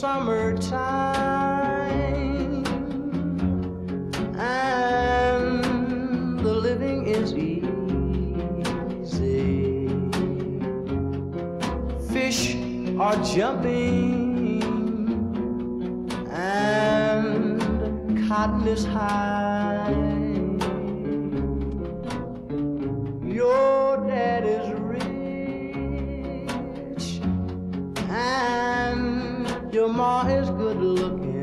summertime and the living is easy. Fish are jumping and cotton is high. Your ma is good looking.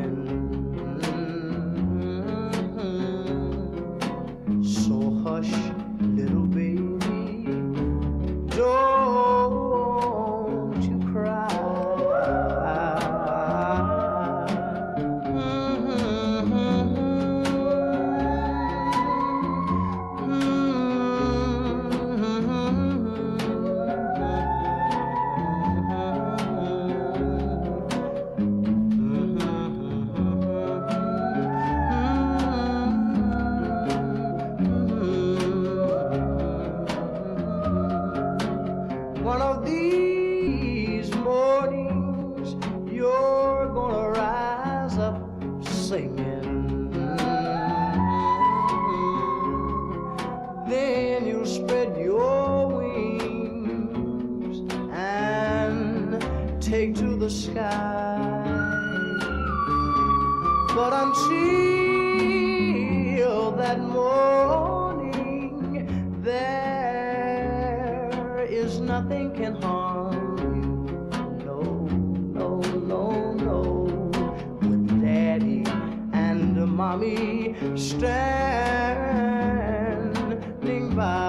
Singing. Mm-hmm. Then you'll spread your wings and take to the sky. But until that morning, there is nothing can harm mommy standing by.